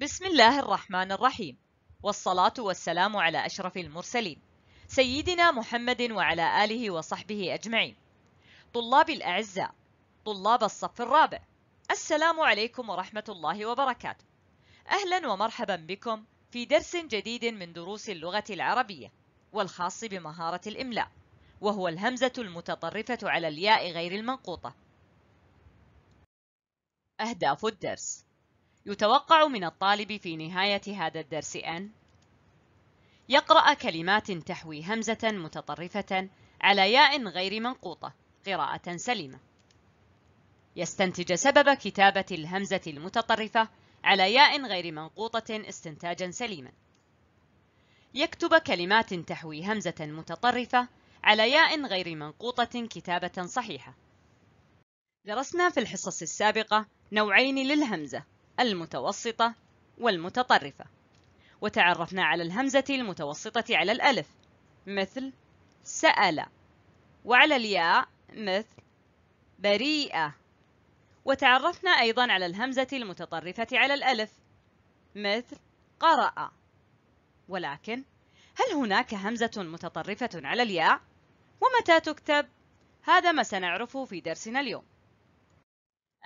بسم الله الرحمن الرحيم. والصلاة والسلام على أشرف المرسلين. سيدنا محمد وعلى آله وصحبه أجمعين. طلاب الأعزاء طلاب الصف الرابع السلام عليكم ورحمة الله وبركاته. أهلا ومرحبا بكم في درس جديد من دروس اللغة العربية والخاص بمهارة الإملاء وهو الهمزة المتطرفة على الياء غير المنقوطة. أهداف الدرس. يتوقع من الطالب في نهاية هذا الدرس أن يقرأ كلمات تحوي همزة متطرفة على ياء غير منقوطة قراءة سليمة. يستنتج سبب كتابة الهمزة المتطرفة على ياء غير منقوطة استنتاجا سليما. يكتب كلمات تحوي همزة متطرفة على ياء غير منقوطة كتابة صحيحة. درسنا في الحصص السابقة نوعين للهمزة. المتوسطة والمتطرفة. وتعرفنا على الهمزة المتوسطة على الألف. مثل سأل. وعلى الياء مثل بريئة وتعرفنا أيضا على الهمزة المتطرفة على الألف. مثل قرأ. ولكن هل هناك همزة متطرفة على الياء؟ ومتى تكتب؟ هذا ما سنعرفه في درسنا اليوم.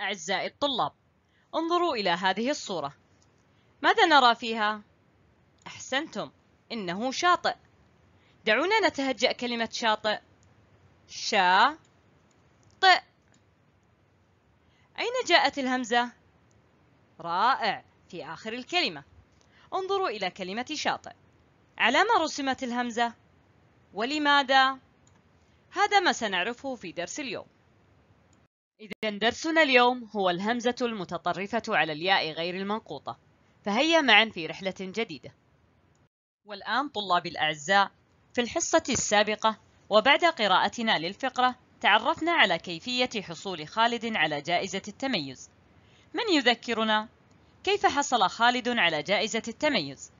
أعزائي الطلاب انظروا إلى هذه الصورة ماذا نرى فيها؟ أحسنتم إنه شاطئ دعونا نتهجأ كلمة شاطئ شا ط أين جاءت الهمزة؟ رائع في آخر الكلمة انظروا إلى كلمة شاطئ على ما رسمت الهمزة؟ ولماذا؟ هذا ما سنعرفه في درس اليوم إذا درسنا اليوم هو الهمزة المتطرفة على الياء غير المنقوطة فهيا معا في رحلة جديدة والآن طلاب الأعزاء في الحصة السابقة وبعد قراءتنا للفقرة تعرفنا على كيفية حصول خالد على جائزة التميز من يذكرنا؟ كيف حصل خالد على جائزة التميز؟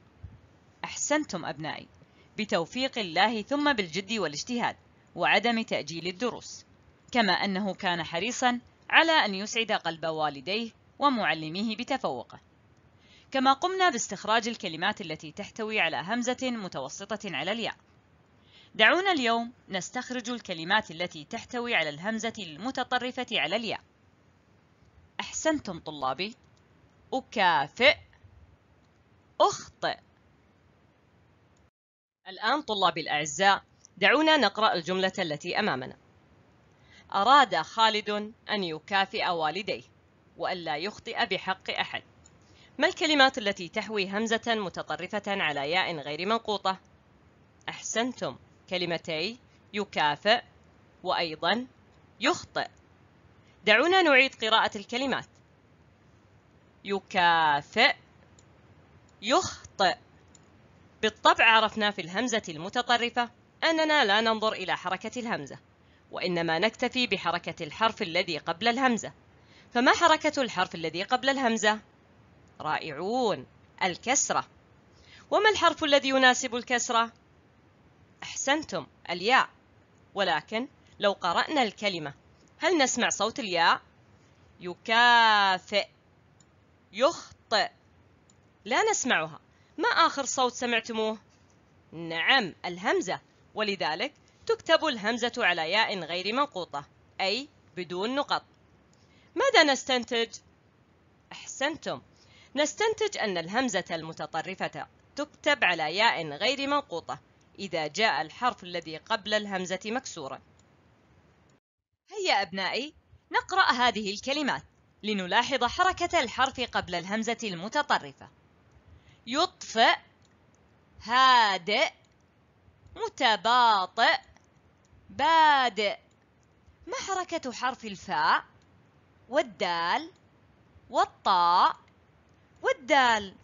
أحسنتم أبنائي بتوفيق الله ثم بالجد والاجتهاد وعدم تأجيل الدروس كما أنه كان حريصا على أن يسعد قلب والديه ومعلميه بتفوقه. كما قمنا باستخراج الكلمات التي تحتوي على همزة متوسطة على الياء. دعونا اليوم نستخرج الكلمات التي تحتوي على الهمزة المتطرفة على الياء. أحسنتم طلابي. أكافئ. أخطئ. الآن طلابي الأعزاء دعونا نقرأ الجملة التي أمامنا. أراد خالد أن يكافئ والديه وألا يخطئ بحق أحد. ما الكلمات التي تحوي همزة متطرفة على ياء غير منقوطة؟ أحسنتم. كلمتي يكافئ وأيضا يخطئ. دعونا نعيد قراءة الكلمات. يكافئ يخطئ. بالطبع عرفنا في الهمزة المتطرفة أننا لا ننظر إلى حركة الهمزة. وإنما نكتفي بحركة الحرف الذي قبل الهمزة. فما حركة الحرف الذي قبل الهمزة؟ رائعون. الكسرة. وما الحرف الذي يناسب الكسرة؟ أحسنتم. الياء. ولكن لو قرأنا الكلمة هل نسمع صوت الياء؟ يكافئ. يخطئ. لا نسمعها. ما آخر صوت سمعتموه؟ نعم الهمزة. ولذلك تكتب الهمزة على ياء غير منقوطة أي بدون نقط. ماذا نستنتج؟ أحسنتم. نستنتج أن الهمزة المتطرفة تكتب على ياء غير منقوطة إذا جاء الحرف الذي قبل الهمزة مكسورا. هيا أبنائي نقرأ هذه الكلمات لنلاحظ حركة الحرف قبل الهمزة المتطرفة. يطفئ هادئ متباطئ بادئ ما حركة حرف الفاء والدال والطاء والدال.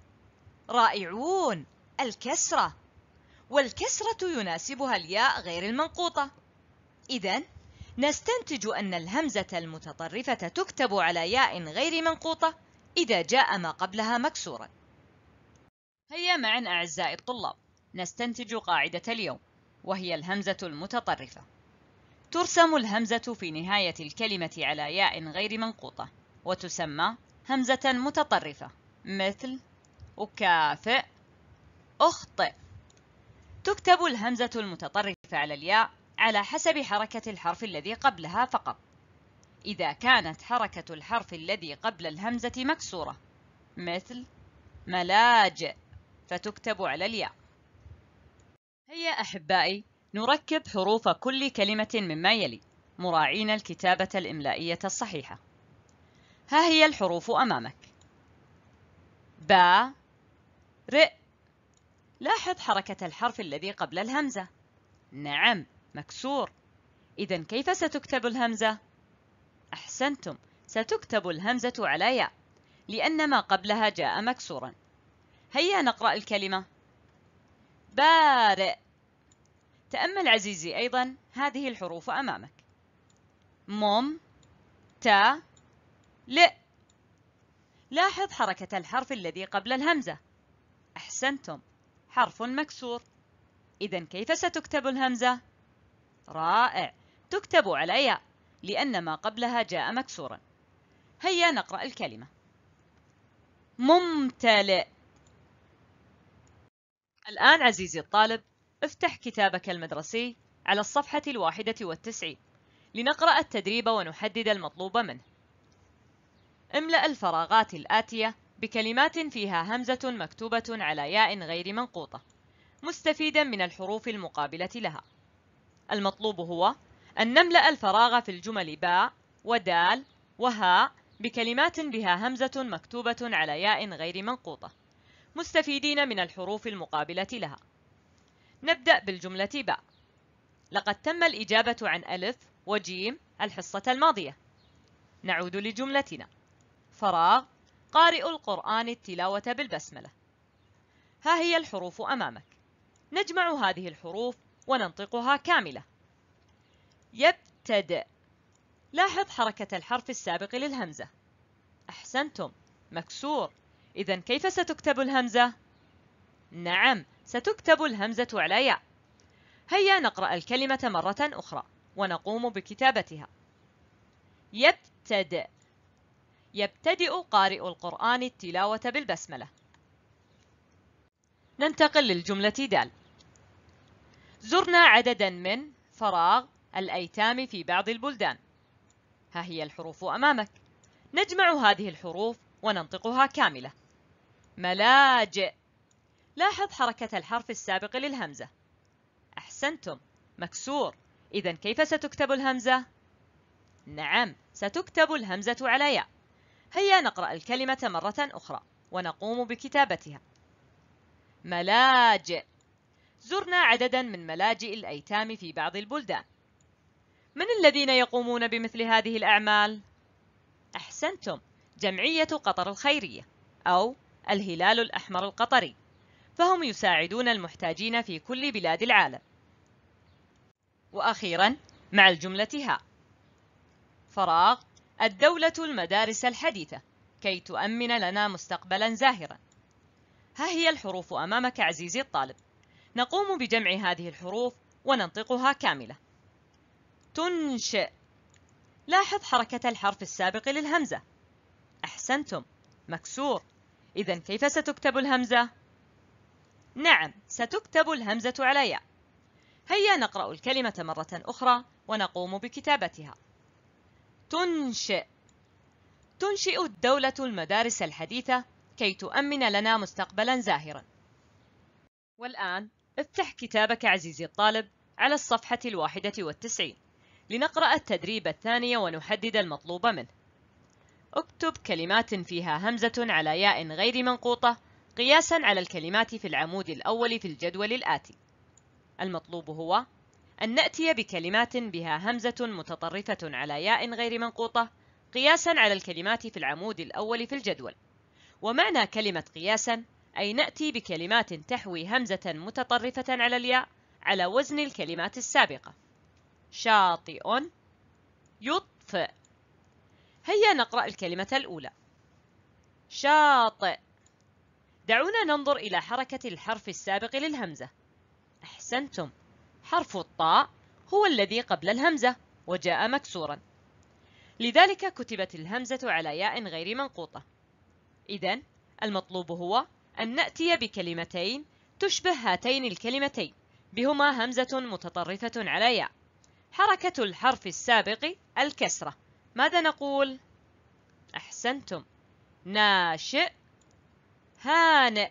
رائعون. الكسرة. والكسرة يناسبها الياء غير المنقوطة. إذا نستنتج أن الهمزة المتطرفة تكتب على ياء غير منقوطة إذا جاء ما قبلها مكسورا. هيا معا أعزائي الطلاب. نستنتج قاعدة اليوم وهي الهمزة المتطرفة. ترسم الهمزة في نهاية الكلمة على ياء غير منقوطة وتسمى همزة متطرفة مثل أكافئ أخطئ. تكتب الهمزة المتطرفة على الياء على حسب حركة الحرف الذي قبلها فقط. إذا كانت حركة الحرف الذي قبل الهمزة مكسورة مثل ملاجئ فتكتب على الياء. هيا أحبائي نركب حروف كل كلمة مما يلي. مراعين الكتابة الإملائية الصحيحة. ها هي الحروف أمامك. با ر لاحظ حركة الحرف الذي قبل الهمزة. نعم مكسور. إذا كيف ستكتب الهمزة؟ أحسنتم ستكتب الهمزة على ياء لأن ما قبلها جاء مكسورا. هيا نقرأ الكلمة. بارئ. تأمل عزيزي أيضا هذه الحروف أمامك. مم تا ل. لاحظ حركة الحرف الذي قبل الهمزة. أحسنتم حرف مكسور. إذا كيف ستكتب الهمزة؟ رائع تكتب على ياء لأن ما قبلها جاء مكسورا. هيا نقرأ الكلمة. ممتلئ. الآن عزيزي الطالب افتح كتابك المدرسي على الصفحة الواحدة والتسعين لنقرأ التدريب ونحدد المطلوب منه. املأ الفراغات الآتية بكلمات فيها همزة مكتوبة على ياء غير منقوطة مستفيدا من الحروف المقابلة لها. المطلوب هو أن نملأ الفراغ في الجمل باء ودال وهاء بكلمات بها همزة مكتوبة على ياء غير منقوطة مستفيدين من الحروف المقابلة لها. نبدأ بالجملة باء لقد تم الإجابة عن ألف وجيم الحصة الماضية. نعود لجملتنا. فراغ قارئ القرآن التلاوة بالبسملة. ها هي الحروف أمامك. نجمع هذه الحروف وننطقها كاملة. يبتدئ لاحظ حركة الحرف السابق للهمزة. أحسنتم. مكسور. إذا كيف ستكتب الهمزة؟ نعم ستكتب الهمزة على ياء. هيا نقرأ الكلمة مرة أخرى ونقوم بكتابتها. يبتدئ. يبتدئ قارئ القرآن التلاوة بالبسملة. ننتقل للجملة دال. زرنا عددا من فراغ الأيتام في بعض البلدان. ها هي الحروف أمامك. نجمع هذه الحروف وننطقها كاملة. ملاجئ. لاحظ حركة الحرف السابق للهمزة. أحسنتم. مكسور. إذا كيف ستكتب الهمزة؟ نعم ستكتب الهمزة على ياء. هيا نقرأ الكلمة مرة أخرى ونقوم بكتابتها. ملاجئ. زرنا عددا من ملاجئ الأيتام في بعض البلدان. من الذين يقومون بمثل هذه الأعمال؟ أحسنتم. جمعية قطر الخيرية أو الهلال الأحمر القطري. فهم يساعدون المحتاجين في كل بلاد العالم. وأخيرا مع الجملة ها. فراغ الدولة المدارس الحديثة. كي تؤمن لنا مستقبلا زاهرا. ها هي الحروف أمامك عزيزي الطالب. نقوم بجمع هذه الحروف وننطقها كاملة. تنشئ. لاحظ حركة الحرف السابق للهمزة. أحسنتم. مكسور. إذا كيف ستكتب الهمزة؟ نعم ستكتب الهمزة على ياء هيا نقرأ الكلمة مرة أخرى ونقوم بكتابتها. تنشئ. تنشئ الدولة المدارس الحديثة كي تؤمن لنا مستقبلا زاهرا. والآن افتح كتابك عزيزي الطالب على الصفحة الواحدة والتسعين لنقرأ التدريب الثاني ونحدد المطلوب منه. اكتب كلمات فيها همزة على ياء غير منقوطة قياسا على الكلمات في العمود الأول في الجدول الآتي. المطلوب هو أن نأتي بكلمات بها همزة متطرفة على ياء غير منقوطة قياسا على الكلمات في العمود الأول في الجدول. ومعنى كلمة قياسا أي نأتي بكلمات تحوي همزة متطرفة على الياء على وزن الكلمات السابقة. شاطئ. يطفئ. هيا نقرأ الكلمة الأولى. شاطئ. دعونا ننظر إلى حركة الحرف السابق للهمزة. أحسنتم. حرف الطاء هو الذي قبل الهمزة وجاء مكسورا. لذلك كتبت الهمزة على ياء غير منقوطة. إذا المطلوب هو أن نأتي بكلمتين تشبه هاتين الكلمتين. بهما همزة متطرفة على ياء. حركة الحرف السابق الكسرة. ماذا نقول؟ أحسنتم. ناشئ. هانئ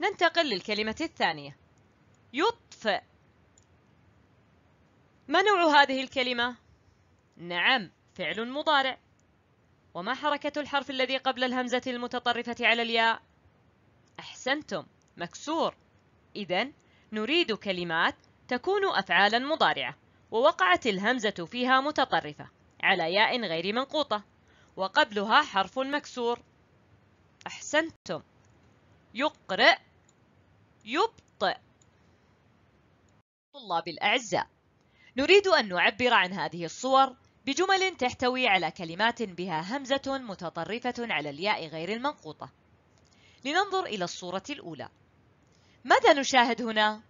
ننتقل للكلمة الثانية. يطفئ ما نوع هذه الكلمة؟ نعم فعل مضارع. وما حركة الحرف الذي قبل الهمزة المتطرفة على الياء؟ أحسنتم مكسور. إذا نريد كلمات تكون أفعالا مضارعة ووقعت الهمزة فيها متطرفة على ياء غير منقوطة وقبلها حرف مكسور. أحسنتم. يقرأ يبطئ. طلاب الأعزاء نريد أن نعبر عن هذه الصور بجمل تحتوي على كلمات بها همزة متطرفة على الياء غير المنقوطة. لننظر إلى الصورة الأولى. ماذا نشاهد هنا؟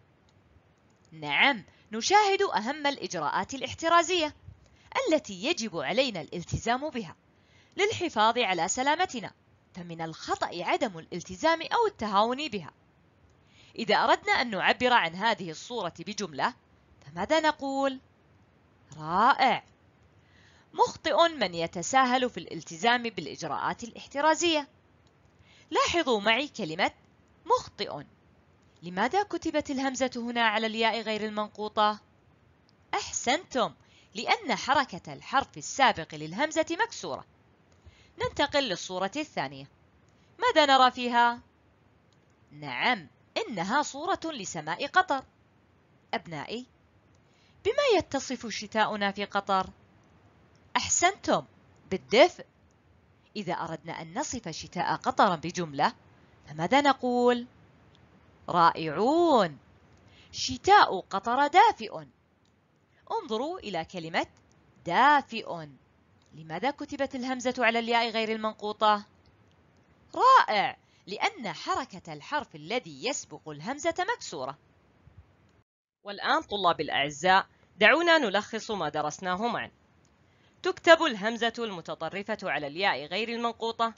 نعم نشاهد أهم الإجراءات الاحترازية التي يجب علينا الالتزام بها للحفاظ على سلامتنا. فمن الخطأ عدم الالتزام أو التهاون بها. إذا أردنا أن نعبر عن هذه الصورة بجملة فماذا نقول؟ رائع. مخطئ من يتساهل في الالتزام بالإجراءات الاحترازية. لاحظوا معي كلمة مخطئ. لماذا كتبت الهمزة هنا على الياء غير المنقوطة؟ أحسنتم لأن حركة الحرف السابق للهمزة مكسورة. ننتقل للصورة الثانية ماذا نرى فيها؟ نعم إنها صورة لسماء قطر أبنائي بما يتصف شتاؤنا في قطر؟ أحسنتم بالدفء إذا أردنا أن نصف شتاء قطر بجملة فماذا نقول؟ رائعون شتاء قطر دافئ انظروا إلى كلمة دافئ لماذا كتبت الهمزة على الياء غير المنقوطة؟ رائع لأن حركة الحرف الذي يسبق الهمزة مكسورة. والآن طلاب الأعزاء دعونا نلخص ما درسناه معا. تكتب الهمزة المتطرفة على الياء غير المنقوطة.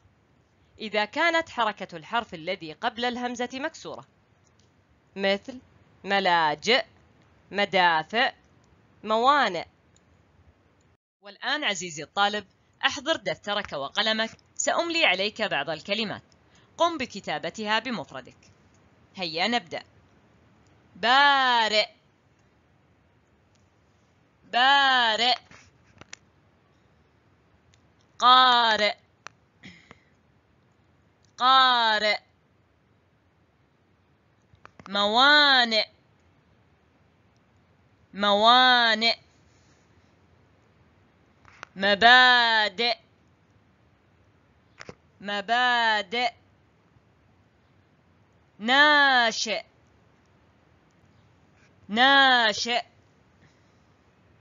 إذا كانت حركة الحرف الذي قبل الهمزة مكسورة. مثل ملاجئ مدافئ موانئ. والآن عزيزي الطالب أحضر دفترك وقلمك سأملي عليك بعض الكلمات. قم بكتابتها بمفردك. هيا نبدأ. بارئ. بارئ. قارئ. قارئ. موانئ. موانئ. مبادئ. مبادئ. ناشئ. ناشئ.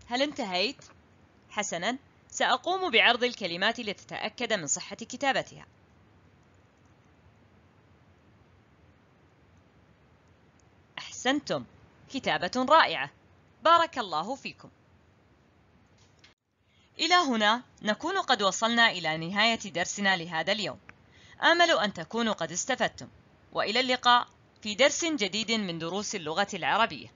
هل انتهيت؟ حسنا. سأقوم بعرض الكلمات لتتأكد من صحة كتابتها. أحسنتم. كتابة رائعة. بارك الله فيكم. إلى هنا نكون قد وصلنا إلى نهاية درسنا لهذا اليوم. آمل أن تكونوا قد استفدتم. وإلى اللقاء في درس جديد من دروس اللغة العربية.